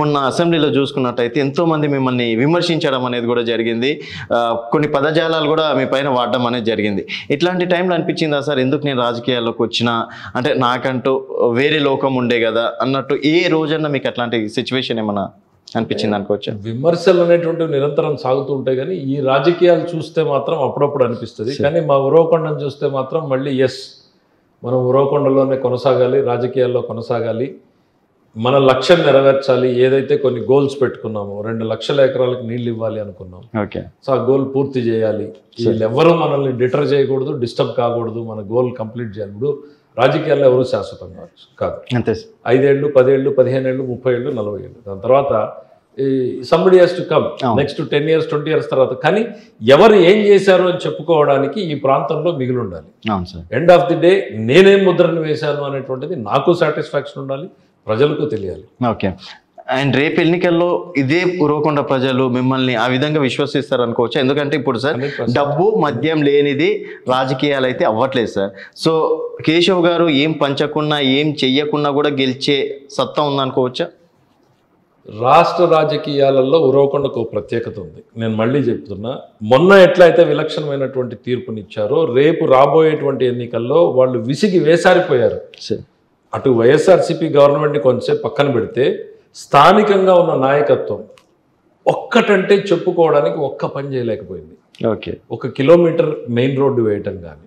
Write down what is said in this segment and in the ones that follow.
మొన్న అసెంబ్లీలో చూసుకున్నట్టయితే ఎంతో మంది మిమ్మల్ని విమర్శించడం అనేది కూడా జరిగింది. కొన్ని పదజాలాలు కూడా మీ పైన వాడడం అనేది జరిగింది. ఇట్లాంటి టైంలో అనిపించిందా సార్? ఎందుకు నేను రాజకీయాల్లోకి వచ్చినా? అంటే నాకంటూ వేరే లోకం ఉండే కదా అన్నట్టు ఏ రోజన్నా మీకు అట్లాంటి సిచ్యువేషన్ ఏమన్నా అనిపించింది అనుకోవచ్చా? విమర్శలు అనేటువంటివి నిరంతరం సాగుతూ ఉంటాయి కానీ ఈ రాజకీయాలు చూస్తే మాత్రం అప్పుడప్పుడు అనిపిస్తుంది. కానీ మా ఉరవకొండను చూస్తే మాత్రం మళ్ళీ ఎస్ మనం ఉరవకొండలోనే కొనసాగాలి రాజకీయాల్లో కొనసాగాలి. మన లక్ష్యం నెరవేర్చాలి. ఏదైతే కొన్ని గోల్స్ పెట్టుకున్నామో రెండు లక్షల ఎకరాలకు నీళ్ళు ఇవ్వాలి అనుకున్నాం. ఓకే. సో ఆ గోల్ పూర్తి చేయాలి. వీళ్ళెవ్వరూ మనల్ని డిటర్ చేయకూడదు డిస్టర్బ్ కాకూడదు. మన గోల్ కంప్లీట్ చేయాలి. ఇప్పుడు రాజకీయాల్లో ఎవరు శాశ్వతం కావచ్చు కాదు. అంతే ఐదేళ్ళు పదేళ్ళు పదిహేను ఏళ్ళు ముప్పై ఏళ్ళు నలభై ఏళ్ళు దాని తర్వాత ఈ somebody has to come. Next ten years twenty years తర్వాత. కానీ ఎవరు ఏం చేశారు అని చెప్పుకోవడానికి ఈ ప్రాంతంలో మిగిలి ఉండాలి. ఎండ్ ఆఫ్ ది డే నేనేం ముద్రను వేశాను అనేటువంటిది నాకు సాటిస్ఫాక్షన్ ఉండాలి. ప్రజలకు తెలియాలి. ఓకే. అండ్ రేపు ఎన్నికల్లో ఇదే ఉరవకొండ ప్రజలు మిమ్మల్ని ఆ విధంగా విశ్వసిస్తారు అనుకోవచ్చు? ఎందుకంటే ఇప్పుడు సార్ 100%. డబ్బు మద్యం లేనిది రాజకీయాలు అయితే అవ్వట్లేదు సార్. సో కేశవ్ గారు ఏం పంచకున్నా ఏం చెయ్యకున్నా కూడా గెలిచే సత్తా ఉందనుకోవచ్చా? రాష్ట్ర రాజకీయాలలో ఉరవకొండకు ఒక ప్రత్యేకత ఉంది. నేను మళ్ళీ చెప్తున్నా మొన్న ఎట్లయితే విలక్షణమైనటువంటి తీర్పునిచ్చారో రేపు రాబోయేటువంటి ఎన్నికల్లో వాళ్ళు విసిగి వేసారిపోయారు. సార్. అటు వైఎస్ఆర్సీపీ గవర్నమెంట్ని కొంచెంసేపు పక్కన పెడితే స్థానికంగా ఉన్న నాయకత్వం ఒక్కటంటే చెప్పుకోవడానికి ఒక్క పని చేయలేకపోయింది. ఓకే. ఒక కిలోమీటర్ మెయిన్ రోడ్డు వేయటం కానీ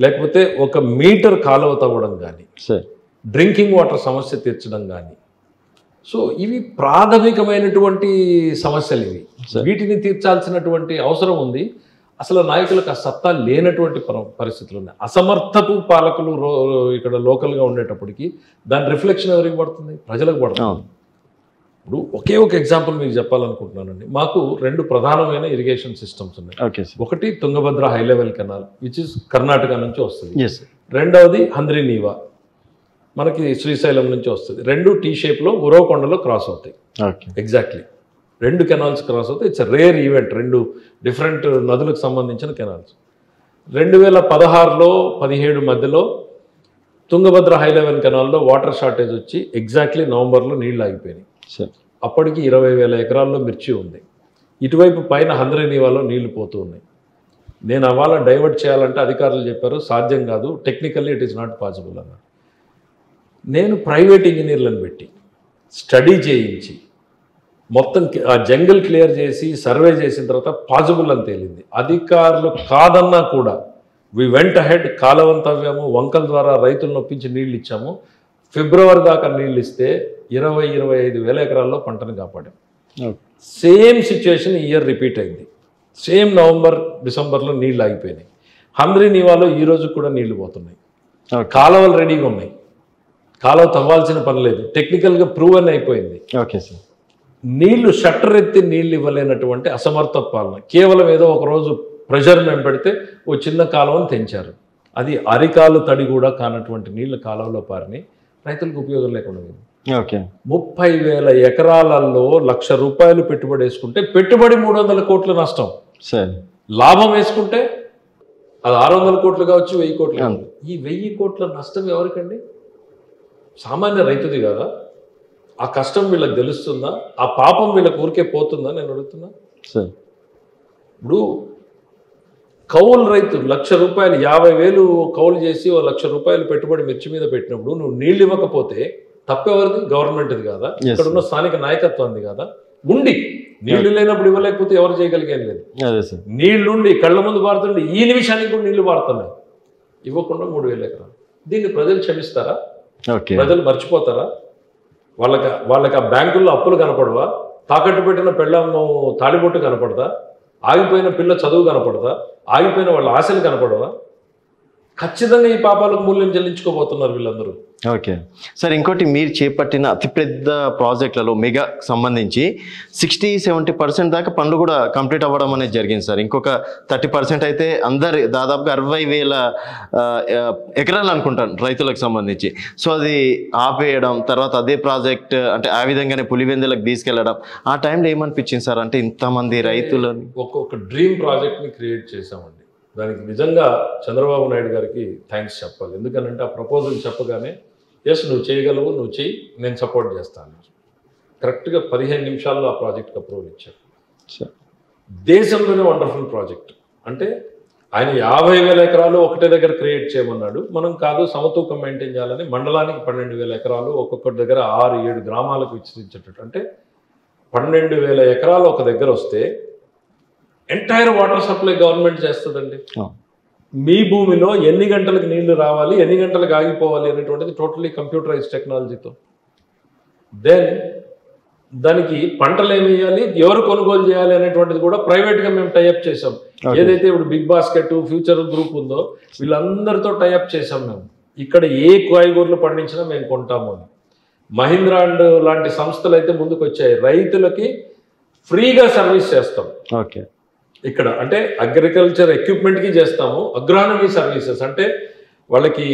లేకపోతే ఒక మీటర్ కాలువ తవ్వడం కానీ సార్. డ్రింకింగ్ వాటర్ సమస్య తీర్చడం కానీ సో ఇవి ప్రాథమికమైనటువంటి సమస్యలు ఇవి. వీటిని తీర్చాల్సినటువంటి అవసరం ఉంది. అసలు నాయకులకు ఆ సత్తా లేనటువంటి పర- పరిస్థితులు ఉన్నాయి. అసమర్థపు పాలకులు ఇక్కడ లోకల్గా ఉండేటప్పటికి దాని రిఫ్లెక్షన్ ఎవరికి పడుతుంది? ప్రజలకు పడుతుంది. ఇప్పుడు ఒకే ఒక ఎగ్జాంపుల్ మీకు చెప్పాలనుకుంటున్నానండి. మాకు రెండు ప్రధానమైన ఇరిగేషన్ సిస్టమ్స్ ఉన్నాయి. ఒకటి Tungabhadra high level canal which is Karnataka నుంచి వస్తుంది. రెండవది హంద్రి నీవా మనకి శ్రీశైలం నుంచి వస్తుంది. రెండు టీ షేప్లో ఉరవకొండలో క్రాస్ అవుతాయి. ఎగ్జాక్ట్లీ రెండు కెనాల్స్ క్రాస్ అవుతాయి. ఇట్స్ రేర్ ఈవెంట్ రెండు డిఫరెంట్ నదులకు సంబంధించిన కెనాల్స్. రెండు వేల పదహారులో పదిహేడు మధ్యలో తుంగభద్ర హై లెవెల్ కెనాల్లో వాటర్ షార్టేజ్ వచ్చి ఎగ్జాక్ట్లీ నవంబర్లో నీళ్ళు ఆగిపోయినాయి. సార్ అప్పటికి ఇరవై వేల ఎకరాల్లో మిర్చి ఉంది. ఇటువైపు పైన హంద్రనీవాలో నీళ్ళు పోతూ ఉన్నాయి. నేను అవాళ డైవర్ట్ చేయాలంటే అధికారులు చెప్పారు సాధ్యం కాదు. Technically it is not possible అన్నారు. నేను ప్రైవేట్ ఇంజనీర్లను పెట్టి స్టడీ చేయించి మొత్తం ఆ జంగిల్ క్లియర్ చేసి సర్వే చేసిన తర్వాత పాసిబుల్ అని తేలింది. అధికారులు కాదన్నా కూడా వి వెంట హెడ్ కాలువను తవ్వాము వంకల ద్వారా రైతులను ఒప్పించి నీళ్ళు ఇచ్చాము ఫిబ్రవరి దాకా నీళ్ళు ఇస్తే ఇరవై ఇరవై ఐదు వేల ఎకరాల్లో పంటను కాపాడాం. సేమ్ సిచ్యువేషన్ ఈ ఇయర్ రిపీట్ అయింది. సేమ్ నవంబర్ డిసెంబర్లో నీళ్ళు ఆగిపోయినాయి. హంద్రీ నీవాలో ఈ రోజు కూడా నీళ్ళు పోతున్నాయి. కాలువలు రెడీగా ఉన్నాయి. కాలువ తవ్వాల్సిన పని లేదు. టెక్నికల్గా ప్రూవ్ అని అయిపోయింది. Okay sir. నీళ్ళు షట్టర్ ఎత్తి నీళ్ళు ఇవ్వలేనటువంటి అసమర్థ పాలన కేవలం ఏదో ఒక రోజు ప్రెషర్ మేము పెడితే ఓ చిన్న కాలువను తెంచారు. అది అరికాలు తడి కూడా కానటువంటి నీళ్ళు కాలువలో పారినాయి రైతులకు ఉపయోగం లేకుండా. ఓకే. ముప్పై వేల ఎకరాలలో లక్ష రూపాయలు పెట్టుబడి వేసుకుంటే పెట్టుబడి మూడు వందల కోట్ల నష్టం. సార్. లాభం వేసుకుంటే అది ఆరు వందల కోట్లు కావచ్చు వెయ్యి కోట్లు కావచ్చు. ఈ వెయ్యి కోట్ల నష్టం ఎవరికండి? సామాన్య రైతుది కదా? ఆ కష్టం వీళ్ళకి తెలుస్తుందా? ఆ పాపం వీళ్ళకి ఊరికే పోతుందా నేను అడుగుతున్నా? సార్. ఇప్పుడు కౌలు రైతు లక్ష రూపాయలు యాభై వేలు కౌలు చేసి ఓ లక్ష రూపాయలు పెట్టుబడి మిర్చి మీద పెట్టినప్పుడు నువ్వు నీళ్ళు ఇవ్వకపోతే తప్పెవరిది గవర్నమెంట్ది కాదా? ఇక్కడ ఉన్న స్థానిక నాయకత్వంది కాదా? ఉండి. నీళ్ళు లేనప్పుడు ఇవ్వలేకపోతే ఎవరు చేయగలిగేం లేదు. నీళ్ళుండి కళ్ళ ముందు పారుతుండే ఈ నిమిషానికి కూడా నీళ్ళు పారుతున్నాయి. ఇవ్వకుండా మూడు వేల ఎకరాలు. దీన్ని ప్రజలు క్షమిస్తారా? ప్రజలు మర్చిపోతారా? వాళ్ళకి వాళ్ళకి ఆ బ్యాంకుల్లో అప్పులు కనపడవా? తాకట్టు పెట్టిన పెళ్ళము తాళిబొట్టు కనపడదా ఆగిపోయిన పిల్ల చదువు కనపడదా ఆగిపోయిన వాళ్ళ ఆశలు కనపడవా? ఖచ్చితంగా ఈ పాపాలకు మూల్యం చెల్లించుకోబోతున్నారు వీళ్ళందరూ. ఓకే. సార్ ఇంకోటి మీరు చేపట్టిన అతిపెద్ద ప్రాజెక్టులలో మెగా సంబంధించి సిక్స్టీ సెవెంటీ పర్సెంట్ దాకా పనులు కూడా కంప్లీట్ అవ్వడం అనేది జరిగింది సార్. ఇంకొక థర్టీ పర్సెంట్ అయితే అందరు దాదాపుగా అరవై వేల ఎకరాలు అనుకుంటాను రైతులకు సంబంధించి. సో అది ఆపేయడం తర్వాత అదే ప్రాజెక్ట్ అంటే ఆ విధంగానే పులివెందులకు తీసుకెళ్ళడం ఆ టైంలో ఏమనిపించింది సార్? అంటే ఇంతమంది రైతులని ఒక్కొక్క డ్రీమ్ ప్రాజెక్ట్ని క్రియేట్ చేశామండి. దానికి నిజంగా చంద్రబాబు నాయుడు గారికి థ్యాంక్స్ చెప్పాలి. ఎందుకనంటే ఆ ప్రపోజల్ చెప్పగానే ఎస్ నువ్వు చేయగలవు నువ్వు చెయ్యి నేను సపోర్ట్ చేస్తాను. కరెక్ట్గా పదిహేను నిమిషాల్లో ఆ ప్రాజెక్ట్కి అప్రూవల్ ఇచ్చారు. దేశంలోనే వండర్ఫుల్ ప్రాజెక్ట్. అంటే ఆయన యాభై వేల ఎకరాలు ఒకటే దగ్గర క్రియేట్ చేయమన్నాడు. మనం కాదు సమతూకం మెయింటైన్ చేయాలని మండలానికి పన్నెండు వేల ఎకరాలు ఒక్కొక్కటి దగ్గర ఆరు ఏడు గ్రామాలకు విస్తరించేటట్టు. అంటే పన్నెండు వేల ఎకరాలు ఒక దగ్గర వస్తే ఎంటైర్ వాటర్ సప్లై గవర్నమెంట్ చేస్తుందండి. మీ భూమిలో ఎన్ని గంటలకు నీళ్ళు రావాలి ఎన్ని గంటలకు ఆగిపోవాలి అనేటువంటిది టోటలీ కంప్యూటరైజ్ టెక్నాలజీతో దెన్ దానికి పంటలు ఏమి వేయాలి ఎవరు కొనుగోలు చేయాలి అనేటువంటిది కూడా ప్రైవేట్గా మేము టైఅప్ చేసాం. ఏదైతే ఇప్పుడు బిగ్ బాస్కెట్ ఫ్యూచర్ గ్రూప్ ఉందో వీళ్ళందరితో టైఅప్ చేసాం మేము. ఇక్కడ ఏ కాయగూరలు పండించినా మేము కొంటాము అని. మహీంద్రా అండ్ లాంటి సంస్థలు అయితే ముందుకు వచ్చాయి రైతులకి ఫ్రీగా సర్వీస్ చేస్తాం. ఓకే ఇక్కడ అంటే అగ్రికల్చర్ ఎక్విప్మెంట్కి చేస్తాము అగ్రానమీ సర్వీసెస్ అంటే వాళ్ళకి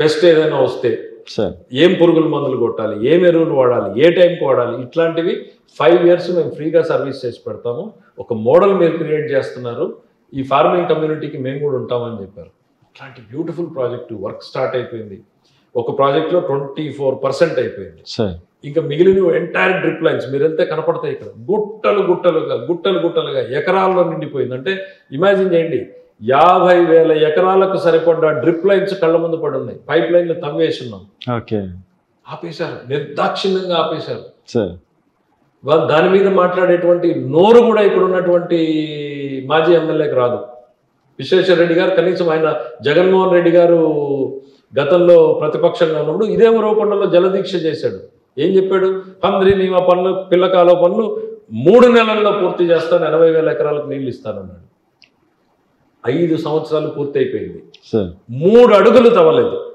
పెస్ట్ ఏదైనా వస్తే సార్ ఏం పురుగుల మందులు కొట్టాలి ఏం ఎరువులు వాడాలి ఏ టైంకి వాడాలి ఇట్లాంటివి ఫైవ్ ఇయర్స్ మేము ఫ్రీగా సర్వీస్ చేసి పెడతాము. ఒక మోడల్ మీరు క్రియేట్ చేస్తున్నారు ఈ ఫార్మింగ్ కమ్యూనిటీకి మేము కూడా ఉంటామని చెప్పారు. ఇట్లాంటి బ్యూటిఫుల్ ప్రాజెక్టు వర్క్ స్టార్ట్ అయిపోయింది. ఒక ప్రాజెక్ట్లో ట్వంటీ ఫోర్ పర్సెంట్ అయిపోయింది. ఇంకా మిగిలిన ఎంటైర్ డ్రిప్ లైన్స్ మీరు వెళ్తే కనపడతాయి ఇక్కడ. గుట్టలు గుట్టలుగా గుట్టలు గుట్టలుగా ఎకరాల్లో నిండిపోయింది. అంటే ఇమాజిన్ చేయండి యాభై వేల ఎకరాలకు సరిపడ్డ డ్రిప్ లైన్స్ కళ్ళ ముందు పడి ఉన్నాయి. పైప్ లైన్లు తవ్వేసున్నాం. ఓకే. ఆపేశారు. నిర్దాక్షిణ్యంగా ఆపేశారు. వాళ్ళు దాని మీద మాట్లాడేటువంటి నోరు కూడా ఇక్కడ ఉన్నటువంటి మాజీ ఎమ్మెల్యేకి రాదు. విశ్వేశ్వర రెడ్డి గారు కనీసం ఆయన జగన్మోహన్ రెడ్డి గారు గతంలో ప్రతిపక్షంగా ఉన్నప్పుడు ఇదే ఉరవకొండలో జలదీక్ష చేశాడు. ఏం చెప్పాడు? పంద్రి నీవ పనులు పిల్లకాల పనులు మూడు నెలల్లో పూర్తి చేస్తాను ఎనభై వేల ఎకరాలకు నీళ్ళు ఇస్తానన్నాడు ఐదు సంవత్సరాలు పూర్తి అయిపోయింది మూడు అడుగులు తవ్వలేదు.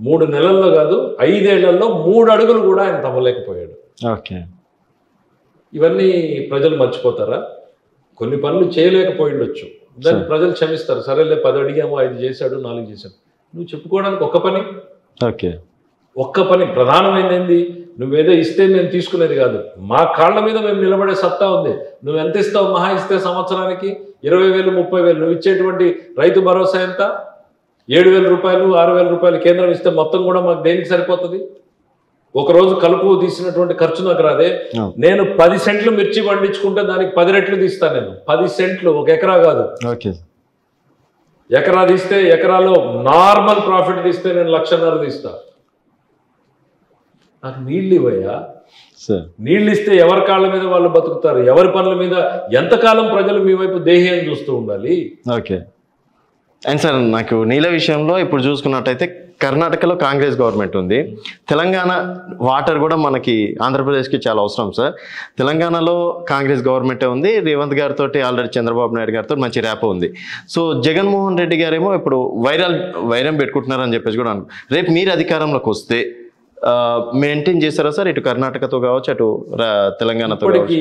మూడు నెలల్లో కాదు ఐదేళ్ళలో మూడు అడుగులు కూడా ఆయన తవ్వలేకపోయాడు. ఓకే. ఇవన్నీ ప్రజలు మర్చిపోతారా? కొన్ని పనులు చేయలేకపోయిండొచ్చు. దాన్ని. ప్రజలు క్షమిస్తారు. సరేలే పది అడిగాము ఐదు చేశాడు నాలుగు చేశాడు. నువ్వు చెప్పుకోవడానికి ఒక్క పని ఓకే. ఒక్క పని ప్రధానమైనది ఏంది నువ్వేదో ఇస్తే మేము తీసుకునేది కాదు. మా కాళ్ళ మీద మేము నిలబడే సత్తా ఉంది. నువ్వు ఎంత ఇస్తావు మహా ఇస్తే సంవత్సరానికి? ఇరవై వేలు ముప్పై వేలు. నువ్వు ఇచ్చేటువంటి రైతు భరోసా ఎంత? ఏడు వేల రూపాయలు ఆరు వేల రూపాయలు కేంద్రం ఇస్తే మొత్తం కూడా మాకు దేనికి సరిపోతుంది? ఒక రోజు కలుపు తీసినటువంటి ఖర్చు నాకు రాదే. నేను పది సెంట్లు మిర్చి పండించుకుంటే దానికి పది రెట్లు తీస్తాను నేను. పది సెంట్లు ఒక ఎకరా కాదు. ఎకరా తీస్తే ఎకరాలో నార్మల్ ప్రాఫిట్ తీస్తే నేను లక్షన్నర తీస్తా. నాకు నీళ్ళు ఇవ్వయా సార్ నీళ్ళు ఇస్తే ఎవరి కాళ్ళ మీద వాళ్ళు బతుకుతారు? ఎవరి పనుల మీద? ఎంతకాలం ప్రజలు మీ వైపు దేహ్యం చూస్తూ ఉండాలి? ఓకే అండ్ సార్ నాకు నీళ్ళ విషయంలో ఇప్పుడు చూసుకున్నట్టయితే కర్ణాటకలో కాంగ్రెస్ గవర్నమెంట్ ఉంది. తెలంగాణ వాటర్ కూడా మనకి ఆంధ్రప్రదేశ్కి చాలా అవసరం సార్ తెలంగాణలో కాంగ్రెస్ గవర్నమెంటే ఉంది. రేవంత్ గారితో ఆల్రెడీ చంద్రబాబు నాయుడు గారితో మంచి ర్యాప్ ఉంది. సో జగన్మోహన్ రెడ్డి గారేమో ఇప్పుడు వైరల్ వైరం పెట్టుకుంటున్నారని చెప్పేసి కూడా అను రేపు మీరు అధికారంలోకి వస్తే మెయింటైన్ చేస్తారా సార్? ఇటు కర్ణాటకతో కావచ్చు అటు తెలంగాణతో ఇప్పటికీ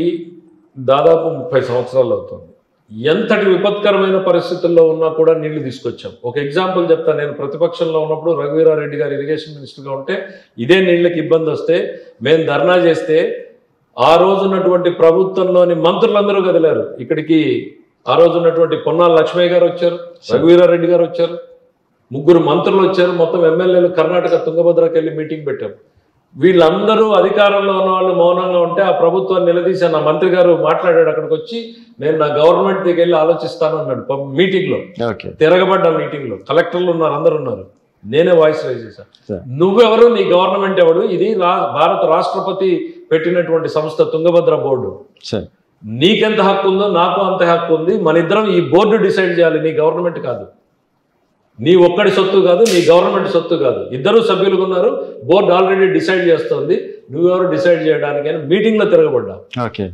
దాదాపు ముప్పై సంవత్సరాలు అవుతుంది. ఎంతటి విపత్కరమైన పరిస్థితుల్లో ఉన్నా కూడా నీళ్ళు తీసుకొచ్చాం. ఒక ఎగ్జాంపుల్ చెప్తా నేను ప్రతిపక్షంలో ఉన్నప్పుడు రఘువీరారెడ్డి గారు ఇరిగేషన్ మినిస్టర్గా ఉంటే ఇదే నీళ్ళకి ఇబ్బంది వస్తే మేము ధర్నా చేస్తే ఆ రోజు ఉన్నటువంటి ప్రభుత్వంలోని మంత్రులందరూ కదిలారు. ఇక్కడికి ఆ రోజు ఉన్నటువంటి పొన్నాల లక్ష్మయ్య గారు వచ్చారు రఘువీరారెడ్డి గారు వచ్చారు. ముగ్గురు మంత్రులు వచ్చారు. మొత్తం ఎమ్మెల్యేలు కర్ణాటక తుంగభద్రకి వెళ్ళి మీటింగ్ పెట్టాం వీళ్ళందరూ అధికారంలో ఉన్న వాళ్ళు మౌనంగా ఉంటే ఆ ప్రభుత్వాన్ని నిలదీసి నా మంత్రి గారు మాట్లాడాడు అక్కడికి వచ్చి నేను నా గవర్నమెంట్ దగ్గర వెళ్ళి ఆలోచిస్తాను అన్నాడు మీటింగ్లో. ఓకే. తిరగబడ్డ మీటింగ్లో. కలెక్టర్లు ఉన్నారు అందరు ఉన్నారు. నేనే వాయిస్ రైజ్ చేశాను నువ్వెవరు? నీ గవర్నమెంట్ ఎవడు? ఇది రా భారత రాష్ట్రపతి పెట్టినటువంటి సంస్థ తుంగభద్ర బోర్డు. నీకెంత హక్కు ఉందో నాకు అంత హక్కు ఉంది. మన ఇద్దరం ఈ బోర్డు డిసైడ్ చేయాలి. నీ గవర్నమెంట్ కాదు. నీ ఒక్కడి సొత్తు కాదు నీ గవర్నమెంట్ సొత్తు కాదు. ఇద్దరు సభ్యులుగా ఉన్నారు బోర్డు ఆల్రెడీ డిసైడ్ చేస్తోంది. నువ్వెవరు డిసైడ్ చేయడానికైనా మీటింగ్లో తిరగబడ్డా ఓకే.